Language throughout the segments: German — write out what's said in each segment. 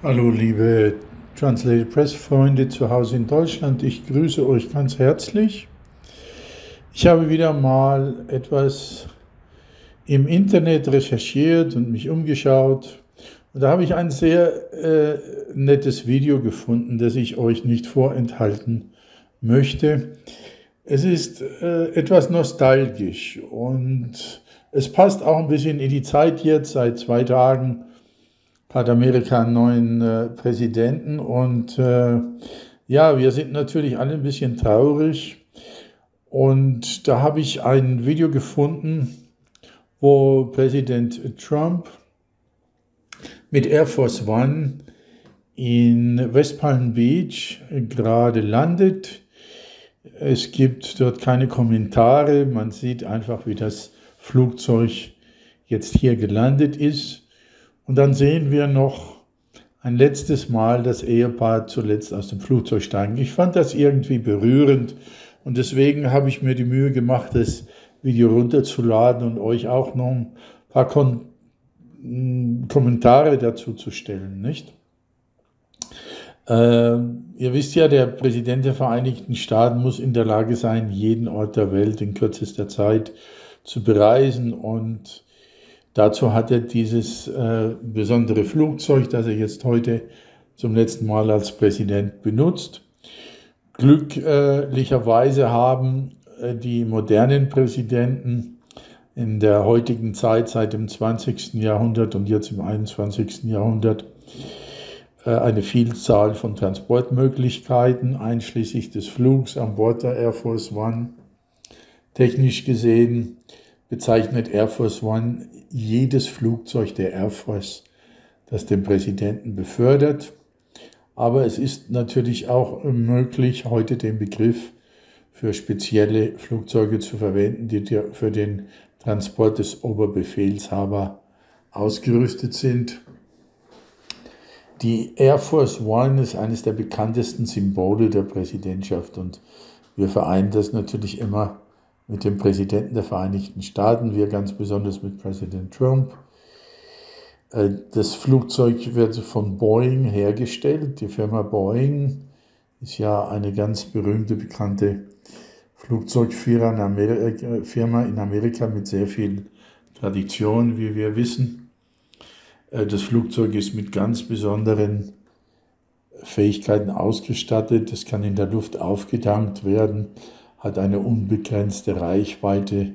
Hallo liebe Translated Press Freunde zu Hause in Deutschland, ich grüße euch ganz herzlich. Ich habe wieder mal etwas im Internet recherchiert und mich umgeschaut und da habe ich ein sehr äh, nettes Video gefunden, das ich euch nicht vorenthalten möchte. Es ist äh, etwas nostalgisch und es passt auch ein bisschen in die Zeit jetzt seit zwei Tagen hat Amerika einen neuen äh, Präsidenten und äh, ja, wir sind natürlich alle ein bisschen traurig. Und da habe ich ein Video gefunden, wo Präsident Trump mit Air Force One in West Palm Beach gerade landet. Es gibt dort keine Kommentare, man sieht einfach, wie das Flugzeug jetzt hier gelandet ist. Und dann sehen wir noch ein letztes Mal das Ehepaar zuletzt aus dem Flugzeug steigen. Ich fand das irgendwie berührend und deswegen habe ich mir die Mühe gemacht, das Video runterzuladen und euch auch noch ein paar Kon hm, Kommentare dazu zu stellen, nicht? Äh, ihr wisst ja, der Präsident der Vereinigten Staaten muss in der Lage sein, jeden Ort der Welt in kürzester Zeit zu bereisen und Dazu hat er dieses äh, besondere Flugzeug, das er jetzt heute zum letzten Mal als Präsident benutzt. Glücklicherweise haben äh, die modernen Präsidenten in der heutigen Zeit, seit dem 20. Jahrhundert und jetzt im 21. Jahrhundert, äh, eine Vielzahl von Transportmöglichkeiten, einschließlich des Flugs an Bord der Air Force One. Technisch gesehen bezeichnet Air Force One jedes Flugzeug der Air Force, das den Präsidenten befördert. Aber es ist natürlich auch möglich, heute den Begriff für spezielle Flugzeuge zu verwenden, die für den Transport des Oberbefehlshaber ausgerüstet sind. Die Air Force One ist eines der bekanntesten Symbole der Präsidentschaft und wir vereinen das natürlich immer mit dem Präsidenten der Vereinigten Staaten, wir ganz besonders mit Präsident Trump. Äh, das Flugzeug wird von Boeing hergestellt. Die Firma Boeing ist ja eine ganz berühmte, bekannte Flugzeugfirma in Amerika, mit sehr viel Tradition, wie wir wissen. Äh, das Flugzeug ist mit ganz besonderen Fähigkeiten ausgestattet. Es kann in der Luft aufgetankt werden hat eine unbegrenzte Reichweite,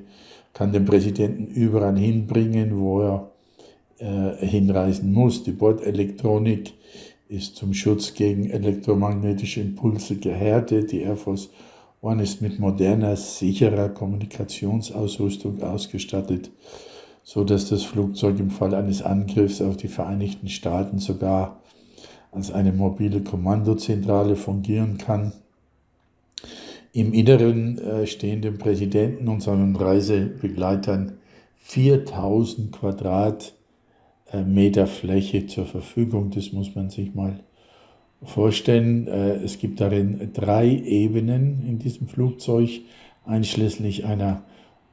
kann den Präsidenten überall hinbringen, wo er äh, hinreisen muss. Die Bordelektronik ist zum Schutz gegen elektromagnetische Impulse gehärtet. Die Air Force One ist mit moderner, sicherer Kommunikationsausrüstung ausgestattet, so dass das Flugzeug im Fall eines Angriffs auf die Vereinigten Staaten sogar als eine mobile Kommandozentrale fungieren kann. Im Inneren äh, stehen dem Präsidenten und seinen Reisebegleitern 4000 Quadratmeter Fläche zur Verfügung. Das muss man sich mal vorstellen. Äh, es gibt darin drei Ebenen in diesem Flugzeug, einschließlich einer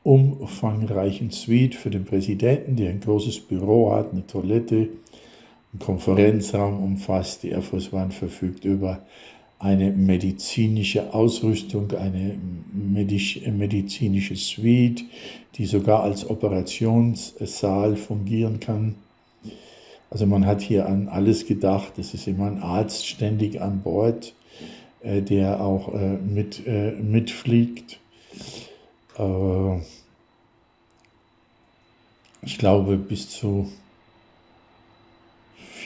umfangreichen Suite für den Präsidenten, die ein großes Büro hat, eine Toilette, einen Konferenzraum umfasst. Die Air Force One verfügt über eine medizinische Ausrüstung, eine medizinische Suite, die sogar als Operationssaal fungieren kann. Also man hat hier an alles gedacht. Es ist immer ein Arzt ständig an Bord, äh, der auch äh, mit, äh, mitfliegt. ich glaube, bis zu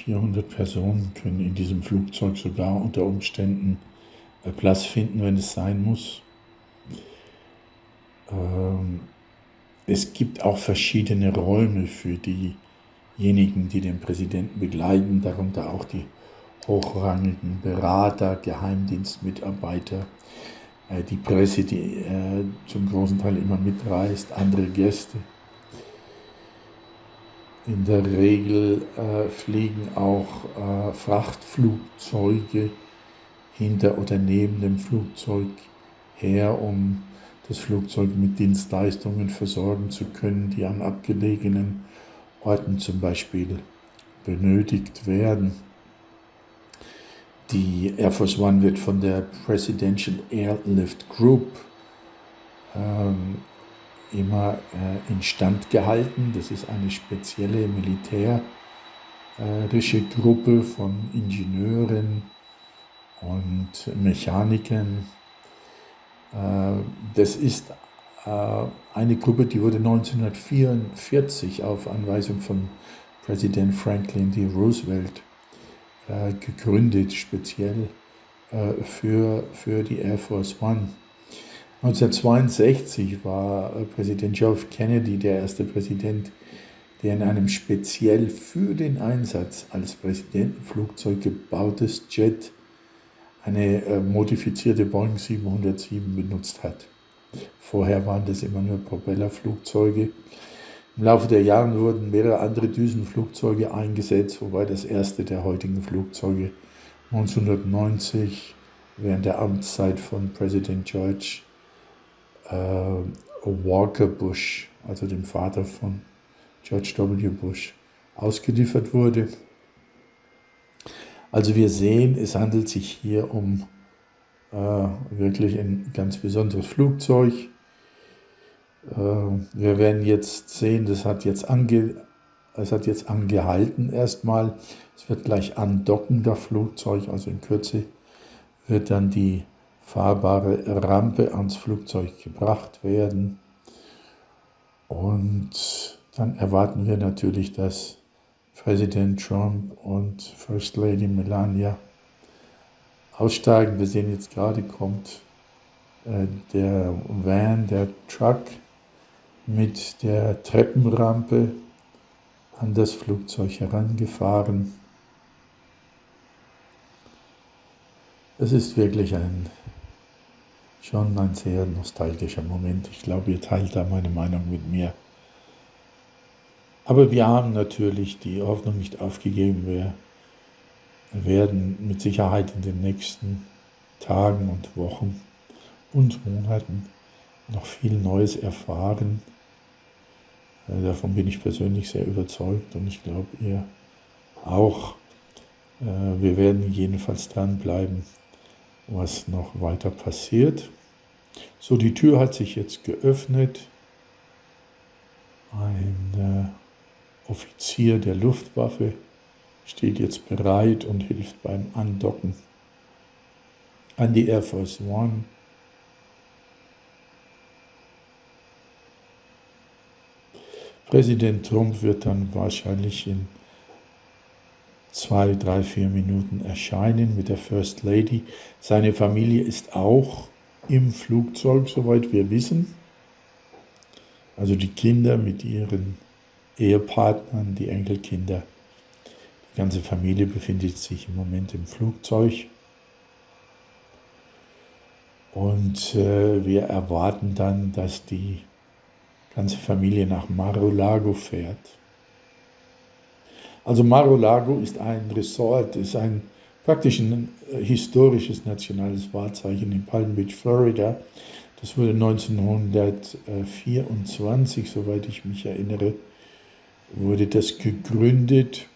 400 Personen können in diesem Flugzeug sogar unter Umständen äh, Platz finden, wenn es sein muss. Ähm, es gibt auch verschiedene Räume für diejenigen, die den Präsidenten begleiten, darunter auch die hochrangigen Berater, Geheimdienstmitarbeiter, äh, die Presse, die äh, zum großen Teil immer mitreist, andere Gäste. In der Regel äh, fliegen auch äh, Frachtflugzeuge hinter oder neben dem Flugzeug her, um das Flugzeug mit Dienstleistungen versorgen zu können, die an abgelegenen Orten zum Beispiel benötigt werden. Die Air Force One wird von der Presidential Airlift Group ähm, immer äh, instand gehalten. Das ist eine spezielle militärische Gruppe von Ingenieuren und Mechanikern. Äh, das ist äh, eine Gruppe, die wurde 1944 auf Anweisung von Präsident Franklin D. Roosevelt äh, gegründet, speziell äh, für, für die Air Force One. 1962 war Präsident John F. Kennedy der erste Präsident, der in einem speziell für den Einsatz als Präsidentenflugzeug gebautes Jet eine modifizierte Boeing 707 benutzt hat. Vorher waren das immer nur Propellerflugzeuge. Im Laufe der Jahre wurden mehrere andere Düsenflugzeuge eingesetzt, wobei das erste der heutigen Flugzeuge 1990 während der Amtszeit von Präsident George äh, Walker Bush, also dem Vater von George W. Bush, ausgeliefert wurde. Also wir sehen, es handelt sich hier um äh, wirklich ein ganz besonderes Flugzeug. Äh, wir werden jetzt sehen, das hat jetzt, ange, es hat jetzt angehalten erstmal. Es wird gleich andocken, das Flugzeug, also in Kürze wird dann die fahrbare Rampe ans Flugzeug gebracht werden. Und dann erwarten wir natürlich, dass Präsident Trump und First Lady Melania aussteigen. Wir sehen jetzt gerade kommt äh, der Van, der Truck mit der Treppenrampe an das Flugzeug herangefahren. Es ist wirklich ein schon ein sehr nostalgischer Moment. Ich glaube, ihr teilt da meine Meinung mit mir. Aber wir haben natürlich die Hoffnung nicht aufgegeben. Wir werden mit Sicherheit in den nächsten Tagen und Wochen und Monaten noch viel Neues erfahren. Äh, davon bin ich persönlich sehr überzeugt und ich glaube, ihr auch. Äh, wir werden jedenfalls dranbleiben, was noch weiter passiert. So, die Tür hat sich jetzt geöffnet. Ein äh, Offizier der Luftwaffe steht jetzt bereit und hilft beim Andocken an die Air Force One. Präsident Trump wird dann wahrscheinlich in zwei, drei, vier Minuten erscheinen mit der First Lady. Seine Familie ist auch im Flugzeug, soweit wir wissen. Also die Kinder mit ihren Ehepartnern, die Enkelkinder. Die ganze Familie befindet sich im Moment im Flugzeug. Und äh, wir erwarten dann, dass die ganze Familie nach Mar-a-Lago fährt. Also Mar-a-Lago ist ein Resort, ist ein praktisch ein äh, historisches nationales Wahrzeichen in Palm Beach, Florida. Das wurde 1924, soweit ich mich erinnere, wurde das gegründet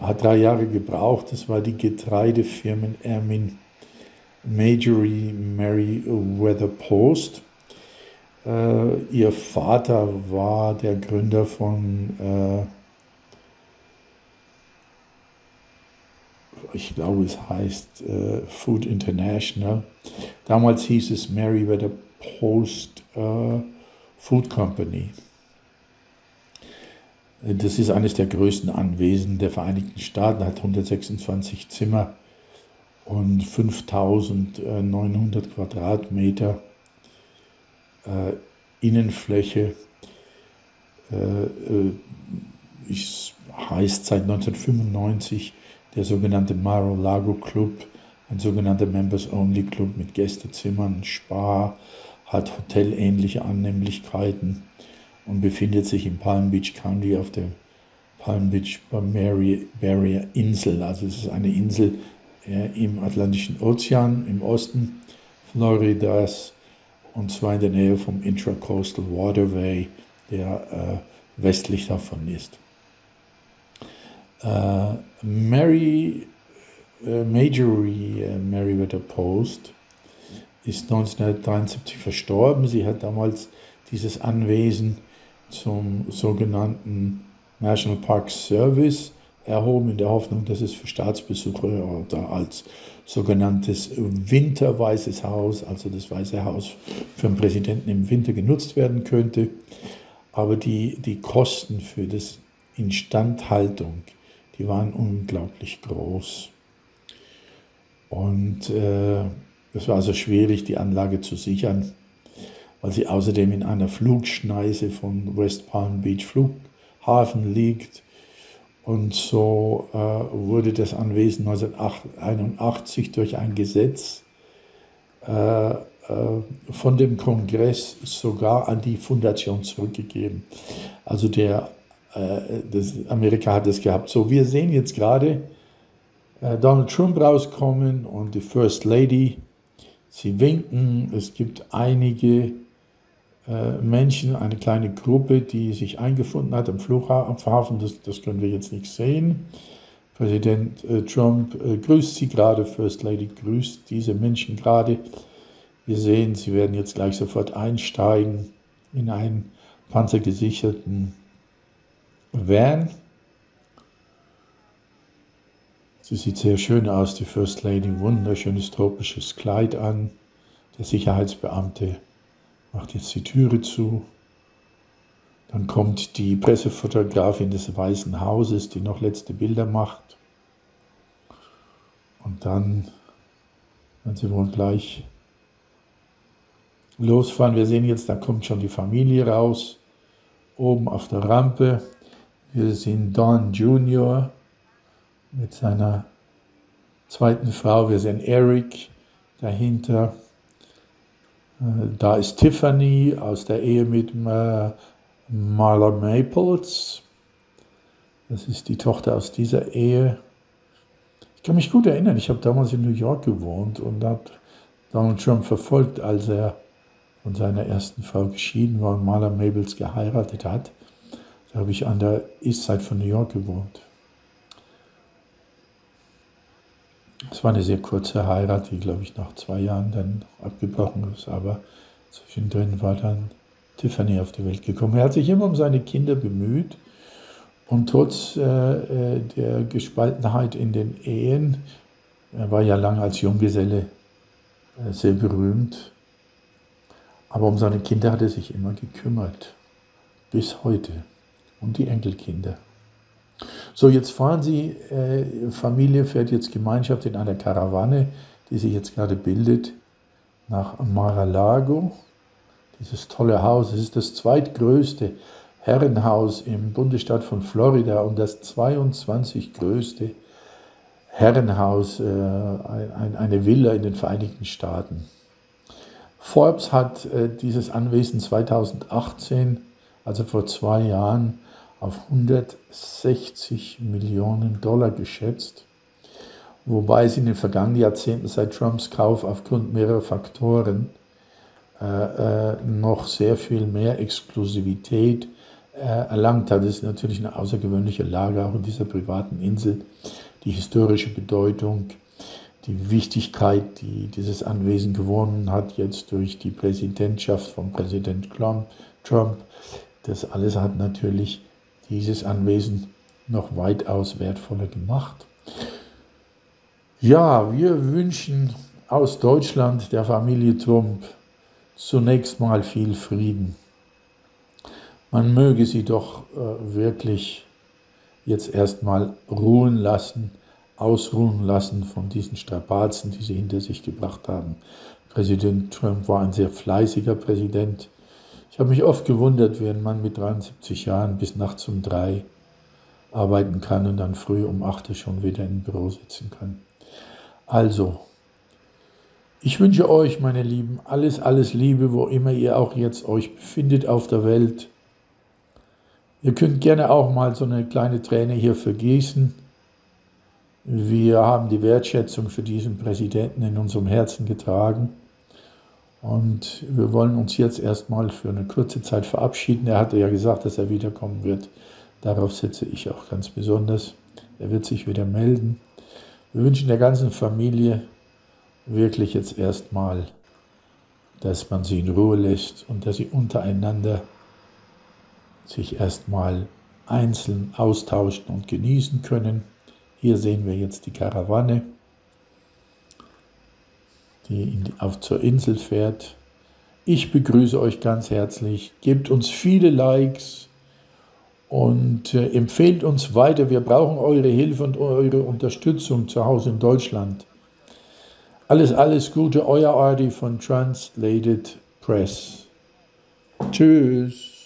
hat drei Jahre gebraucht. Das war die Getreidefirmen Ermin Majory Mary Weather Post. Äh, ihr Vater war der Gründer von, äh, ich glaube es heißt äh, Food International. Damals hieß es Mary Weather Post äh, Food Company. Das ist eines der größten Anwesen der Vereinigten Staaten, hat 126 Zimmer und 5900 Quadratmeter äh, Innenfläche. Äh, äh, ist, heißt seit 1995 der sogenannte Mar-a-Lago Club, ein sogenannter Members-Only Club mit Gästezimmern, Spa, hat hotelähnliche Annehmlichkeiten und befindet sich im Palm Beach County auf der Palm Beach Barrier Insel. Also es ist eine Insel im Atlantischen Ozean im Osten Floridas und zwar in der Nähe vom Intracoastal Waterway, der äh, westlich davon ist. Äh, Mary äh, Majorie äh, Meriwether Post ist 1973 verstorben. Sie hat damals dieses Anwesen zum sogenannten National Park Service erhoben, in der Hoffnung, dass es für Staatsbesucher oder als sogenanntes Winterweißes Haus, also das Weiße Haus für den Präsidenten im Winter genutzt werden könnte. Aber die, die Kosten für das Instandhaltung, die waren unglaublich groß. Und äh, es war also schwierig, die Anlage zu sichern, weil sie außerdem in einer Flugschneise von West Palm Beach Flughafen liegt. Und so äh, wurde das Anwesen 1981 durch ein Gesetz äh, äh, von dem Kongress sogar an die Fundation zurückgegeben. Also der, das, Amerika hat es gehabt. So, wir sehen jetzt gerade äh, Donald Trump rauskommen und die First Lady Sie winken, es gibt einige äh, Menschen, eine kleine Gruppe, die sich eingefunden hat am Flughafen, das, das können wir jetzt nicht sehen. Präsident äh, Trump äh, grüßt sie gerade, First Lady grüßt diese Menschen gerade. Wir sehen, sie werden jetzt gleich sofort einsteigen in einen panzergesicherten Van. Sie sieht sehr schön aus, die First Lady, wunderschönes tropisches Kleid an. Der Sicherheitsbeamte macht jetzt die Türe zu. Dann kommt die Pressefotografin des Weißen Hauses, die noch letzte Bilder macht. Und dann werden sie wohl gleich losfahren. Wir sehen jetzt, da kommt schon die Familie raus, oben auf der Rampe. Wir sehen Don Jr., mit seiner zweiten Frau. Wir sehen Eric dahinter. Äh, da ist Tiffany aus der Ehe mit Marla Maples. Das ist die Tochter aus dieser Ehe. Ich kann mich gut erinnern, ich habe damals in New York gewohnt und habe Donald Trump verfolgt, als er von seiner ersten Frau geschieden war und Marla Maples geheiratet hat. Da habe ich an der East Side von New York gewohnt. Es war eine sehr kurze Heirat, die, glaube ich, nach zwei Jahren dann abgebrochen ist. Aber zwischendrin war dann Tiffany auf die Welt gekommen. Er hat sich immer um seine Kinder bemüht. Und trotz äh, äh der Gespaltenheit in den Ehen, er war ja lange als Junggeselle äh, sehr berühmt, aber um seine Kinder hat er sich immer gekümmert. Bis heute. Und die Enkelkinder. So, jetzt fahren Sie, äh, Familie fährt jetzt Gemeinschaft in einer Karawane, die sich jetzt gerade bildet, nach Mar-a-Lago. Dieses tolle Haus, es ist das zweitgrößte Herrenhaus im Bundesstaat von Florida und das 22 größte Herrenhaus, äh, ein, eine Villa in den Vereinigten Staaten. Forbes hat äh, dieses Anwesen 2018, also vor zwei Jahren, auf 160 Millionen Dollar geschätzt, wobei es in den vergangenen Jahrzehnten seit Trumps Kauf aufgrund mehrerer Faktoren äh, äh, noch sehr viel mehr Exklusivität äh, erlangt hat. Das ist natürlich eine außergewöhnliche Lage auch in dieser privaten Insel. Die historische Bedeutung, die Wichtigkeit, die dieses Anwesen gewonnen hat, jetzt durch die Präsidentschaft von Präsident Trump, das alles hat natürlich dieses Anwesen noch weitaus wertvoller gemacht. Ja, wir wünschen aus Deutschland der Familie Trump zunächst mal viel Frieden. Man möge sie doch äh, wirklich jetzt erstmal ruhen lassen, ausruhen lassen von diesen Strapazen, die sie hinter sich gebracht haben. Präsident Trump war ein sehr fleißiger Präsident. Ich habe mich oft gewundert, wie ein Mann mit 73 Jahren bis nachts um drei arbeiten kann und dann früh um acht schon wieder im Büro sitzen kann. Also, ich wünsche euch, meine Lieben, alles, alles Liebe, wo immer ihr auch jetzt euch befindet auf der Welt. Ihr könnt gerne auch mal so eine kleine Träne hier vergießen. Wir haben die Wertschätzung für diesen Präsidenten in unserem Herzen getragen. Und wir wollen uns jetzt erstmal für eine kurze Zeit verabschieden. Er hatte ja gesagt, dass er wiederkommen wird. Darauf setze ich auch ganz besonders. Er wird sich wieder melden. Wir wünschen der ganzen Familie wirklich jetzt erstmal, dass man sie in Ruhe lässt und dass sie untereinander sich erstmal einzeln austauschen und genießen können. Hier sehen wir jetzt die Karawane, die, die auf zur Insel fährt. Ich begrüße euch ganz herzlich. Gebt uns viele Likes und äh, empfehlt uns weiter. Wir brauchen eure Hilfe und eure Unterstützung zu Hause in Deutschland. Alles, alles Gute, euer Ardi von Translated Press. Tschüss.